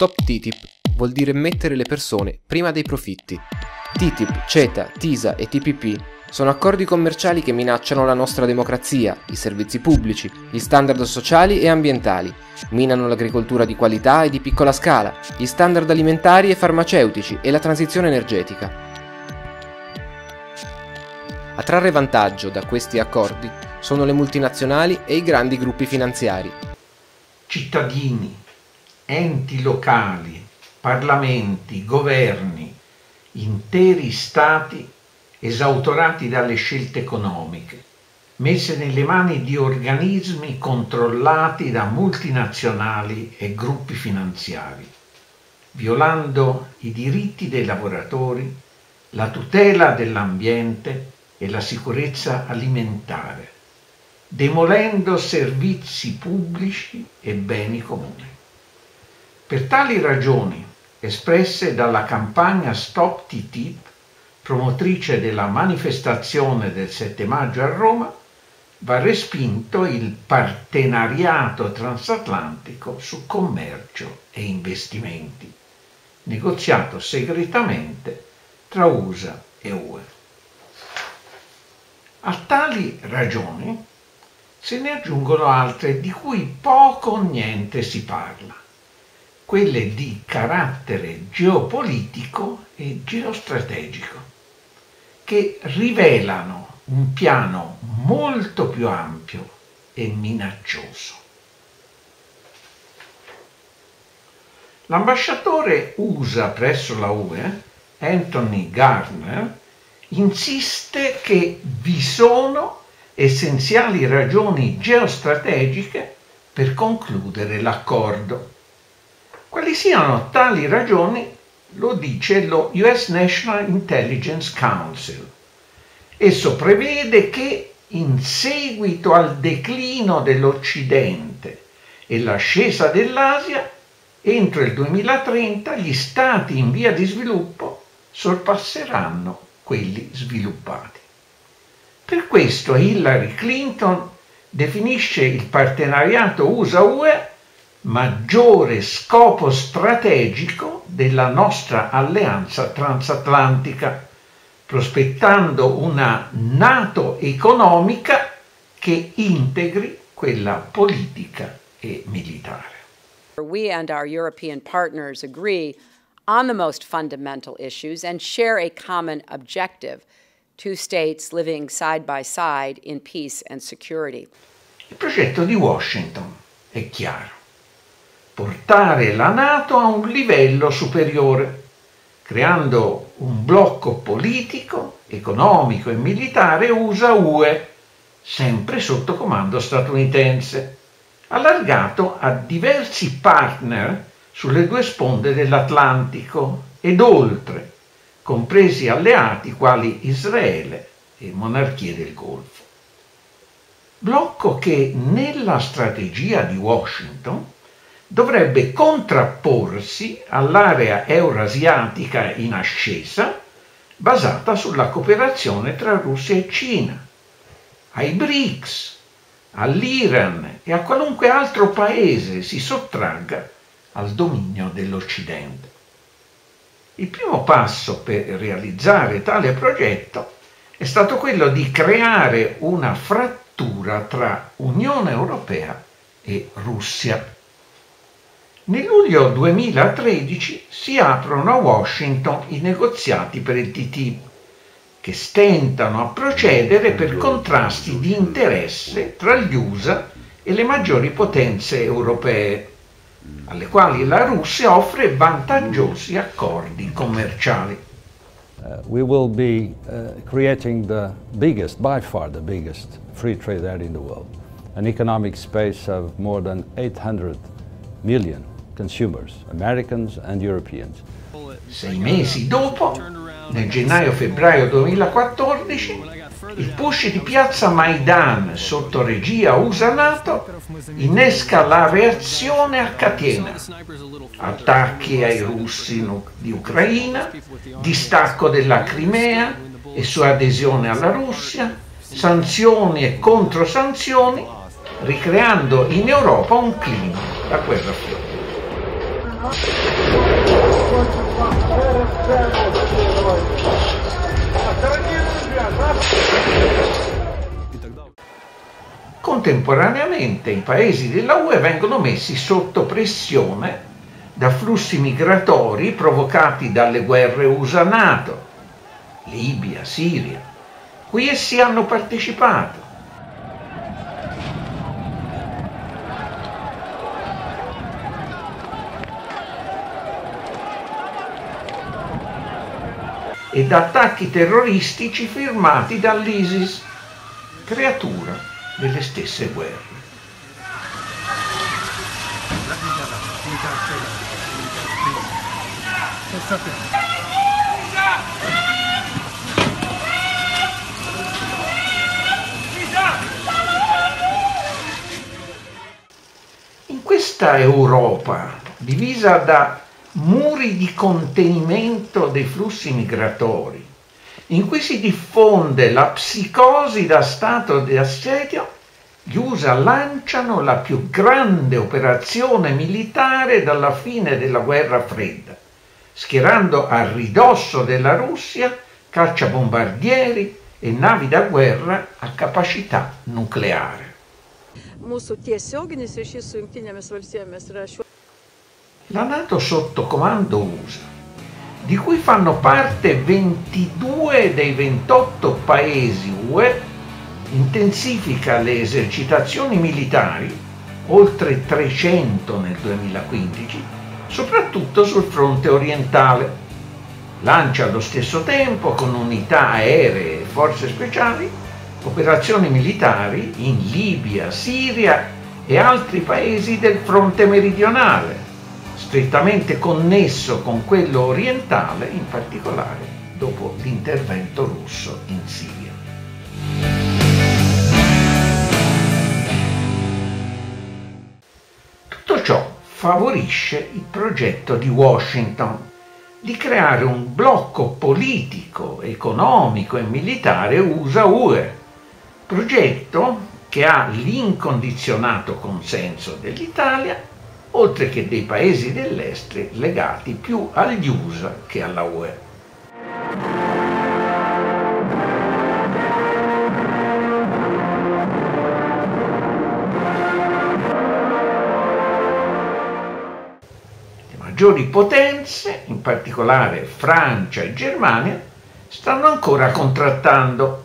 Stop TTIP vuol dire mettere le persone prima dei profitti. TTIP, CETA, TISA e TPP sono accordi commerciali che minacciano la nostra democrazia, i servizi pubblici, gli standard sociali e ambientali, minano l'agricoltura di qualità e di piccola scala, gli standard alimentari e farmaceutici e la transizione energetica. A trarre vantaggio da questi accordi sono le multinazionali e i grandi gruppi finanziari. Cittadini, enti locali, parlamenti, governi, interi stati esautorati dalle scelte economiche, messe nelle mani di organismi controllati da multinazionali e gruppi finanziari, violando i diritti dei lavoratori, la tutela dell'ambiente e la sicurezza alimentare, demolendo servizi pubblici e beni comuni. Per tali ragioni, espresse dalla campagna Stop TTIP, promotrice della manifestazione del 7 maggio a Roma, va respinto il partenariato transatlantico su commercio e investimenti, negoziato segretamente tra USA e UE. A tali ragioni se ne aggiungono altre di cui poco o niente si parla quelle di carattere geopolitico e geostrategico, che rivelano un piano molto più ampio e minaccioso. L'ambasciatore USA presso la UE, Anthony Gardner, insiste che vi sono essenziali ragioni geostrategiche per concludere l'accordo quali siano tali ragioni lo dice lo US National Intelligence Council. Esso prevede che in seguito al declino dell'Occidente e l'ascesa dell'Asia, entro il 2030 gli stati in via di sviluppo sorpasseranno quelli sviluppati. Per questo Hillary Clinton definisce il partenariato USA-UE maggiore scopo strategico della nostra alleanza transatlantica, prospettando una NATO economica che integri quella politica e militare. We and our European partners agree on the most fundamental issues and share a common objective two states living side by side in peace and security. Il progetto di Washington è chiaro portare la Nato a un livello superiore, creando un blocco politico, economico e militare USA-UE, sempre sotto comando statunitense, allargato a diversi partner sulle due sponde dell'Atlantico ed oltre, compresi alleati quali Israele e monarchie del Golfo. Blocco che nella strategia di Washington dovrebbe contrapporsi all'area eurasiatica in ascesa basata sulla cooperazione tra Russia e Cina, ai BRICS, all'Iran e a qualunque altro paese si sottragga al dominio dell'Occidente. Il primo passo per realizzare tale progetto è stato quello di creare una frattura tra Unione Europea e Russia. Nel luglio 2013 si aprono a Washington i negoziati per il TTIP, che stentano a procedere per contrasti di interesse tra gli USA e le maggiori potenze europee, alle quali la Russia offre vantaggiosi accordi commerciali. Uh, we will be uh, creating the biggest, by far the biggest, free trade area in the world, an economic space of more than 800 million consumers, Americans and Europeans. Sei mesi dopo, nel gennaio-febbraio 2014, il push di piazza Maidan sotto regia USA-NATO innesca la reazione a catena. Attacchi ai russi di Ucraina, distacco della Crimea e sua adesione alla Russia, sanzioni e controsanzioni, ricreando in Europa un clima da guerra fredda. Contemporaneamente i paesi della UE vengono messi sotto pressione da flussi migratori provocati dalle guerre USA-NATO, Libia, Siria, cui essi hanno partecipato. E da attacchi terroristici firmati dall'ISIS, creatura delle stesse guerre. In questa Europa divisa da muri di contenimento dei flussi migratori, in cui si diffonde la psicosi da stato di assedio, gli USA lanciano la più grande operazione militare dalla fine della guerra fredda, schierando a ridosso della Russia cacciabombardieri e navi da guerra a capacità nucleare. La Nato sotto comando USA, di cui fanno parte 22 dei 28 paesi UE, intensifica le esercitazioni militari, oltre 300 nel 2015, soprattutto sul fronte orientale. Lancia allo stesso tempo, con unità aeree e forze speciali, operazioni militari in Libia, Siria e altri paesi del fronte meridionale, strettamente connesso con quello orientale, in particolare dopo l'intervento russo in Siria. Tutto ciò favorisce il progetto di Washington di creare un blocco politico, economico e militare USA-UE, progetto che ha l'incondizionato consenso dell'Italia oltre che dei paesi dell'est legati più agli USA che alla UE. Le maggiori potenze, in particolare Francia e Germania, stanno ancora contrattando,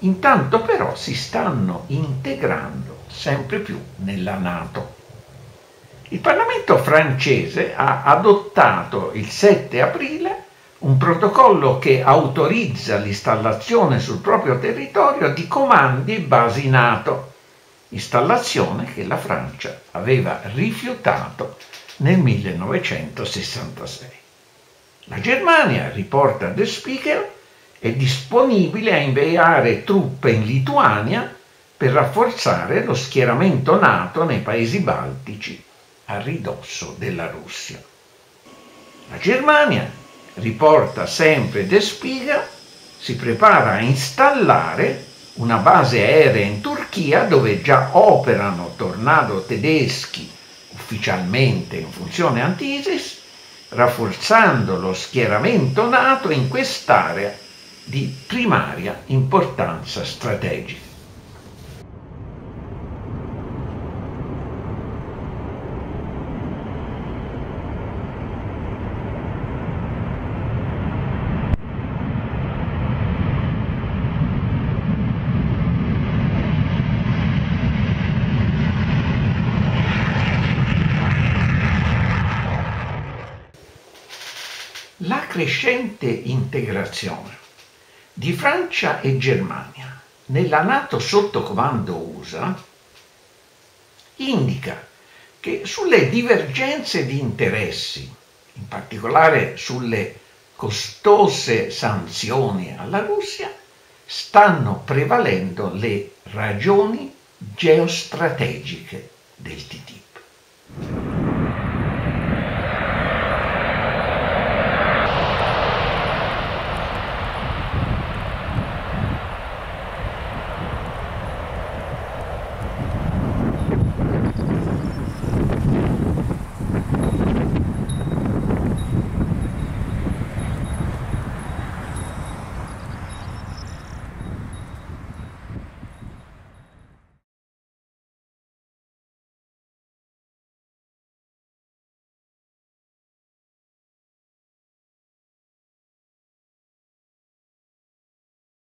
intanto però si stanno integrando sempre più nella Nato. Il Parlamento francese ha adottato il 7 aprile un protocollo che autorizza l'installazione sul proprio territorio di comandi e basi NATO, installazione che la Francia aveva rifiutato nel 1966. La Germania, riporta The Spiegel, è disponibile a inviare truppe in Lituania per rafforzare lo schieramento NATO nei paesi baltici a ridosso della Russia. La Germania, riporta sempre De Spiga, si prepara a installare una base aerea in Turchia dove già operano tornado tedeschi ufficialmente in funzione anti-ISIS, rafforzando lo schieramento NATO in quest'area di primaria importanza strategica. La crescente integrazione di Francia e Germania nella Nato sotto comando USA indica che sulle divergenze di interessi, in particolare sulle costose sanzioni alla Russia, stanno prevalendo le ragioni geostrategiche del TTIP.